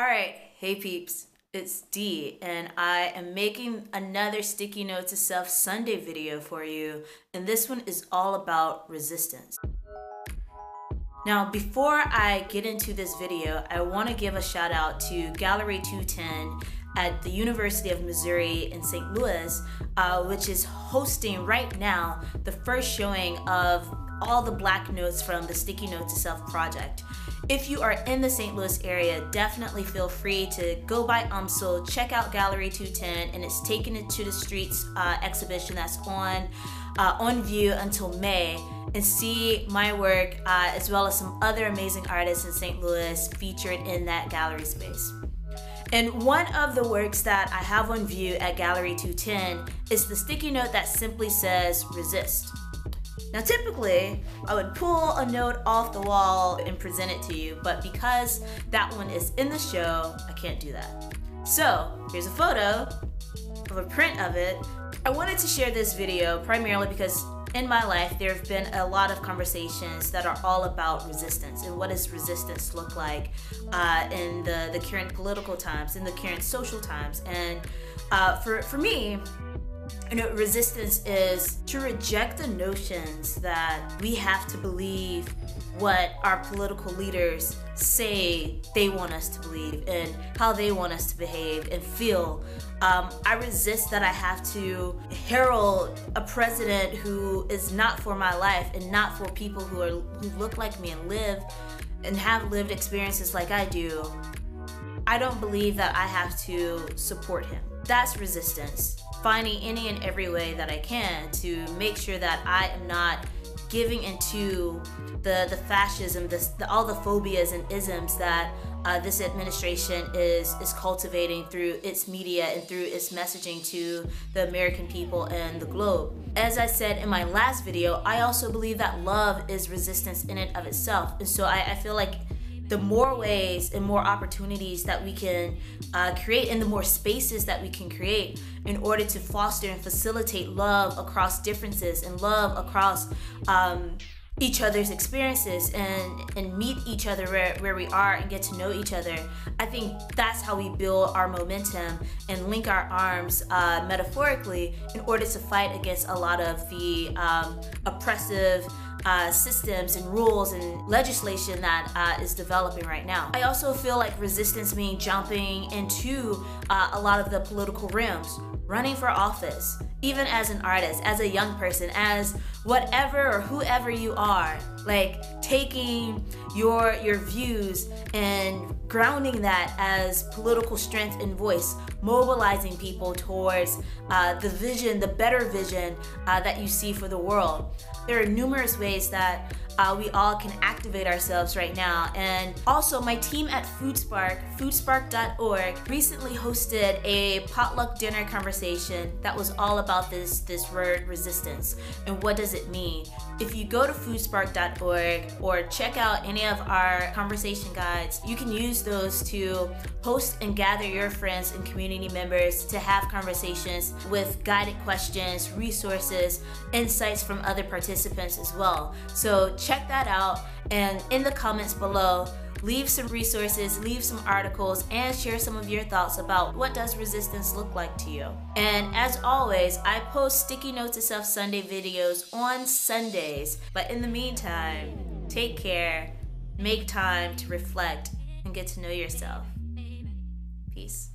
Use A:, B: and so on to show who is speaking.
A: All right, hey peeps, it's De, and I am making another Sticky Note to Self Sunday video for you, and this one is all about resistance. Now, before I get into this video, I want to give a shout out to Gallery 210 at the University of Missouri in St. Louis, uh, which is hosting right now the first showing of all the black notes from the Sticky Note to Self project. If you are in the St. Louis area, definitely feel free to go by UMSL, check out Gallery 210, and it's taking it to the streets uh, exhibition that's on uh, on view until May, and see my work uh, as well as some other amazing artists in St. Louis featured in that gallery space. And one of the works that I have on view at Gallery 210 is the sticky note that simply says resist. Now typically, I would pull a note off the wall and present it to you, but because that one is in the show, I can't do that. So here's a photo of a print of it. I wanted to share this video primarily because in my life, there have been a lot of conversations that are all about resistance and what does resistance look like uh, in the, the current political times, in the current social times. And uh, for, for me, you know, resistance is to reject the notions that we have to believe what our political leaders say they want us to believe and how they want us to behave and feel. Um, I resist that I have to herald a president who is not for my life and not for people who are who look like me and live and have lived experiences like I do. I don't believe that I have to support him. That's resistance finding any and every way that I can to make sure that I am not giving into the the fascism, this, the, all the phobias and isms that uh, this administration is is cultivating through its media and through its messaging to the American people and the globe. As I said in my last video, I also believe that love is resistance in and of itself, and so I, I feel like the more ways and more opportunities that we can uh, create and the more spaces that we can create in order to foster and facilitate love across differences and love across um, each other's experiences and and meet each other where, where we are and get to know each other. I think that's how we build our momentum and link our arms uh, metaphorically in order to fight against a lot of the um, oppressive uh, systems and rules and legislation that uh, is developing right now. I also feel like resistance means jumping into uh, a lot of the political realms, running for office, even as an artist, as a young person, as whatever or whoever you are, like taking your your views and grounding that as political strength and voice, mobilizing people towards uh, the vision, the better vision uh, that you see for the world. There are numerous ways that uh, we all can activate ourselves right now. And also, my team at FoodSpark, foodspark.org, recently hosted a potluck dinner conversation that was all about this, this word resistance and what does it mean. If you go to foodspark.org or check out any of our conversation guides, you can use those to host and gather your friends and community members to have conversations with guided questions, resources, insights from other participants as well. So check that out and in the comments below, leave some resources, leave some articles, and share some of your thoughts about what does resistance look like to you. And as always, I post Sticky Notes to Self Sunday videos on Sundays. But in the meantime, take care, make time to reflect, and get to know yourself. Peace.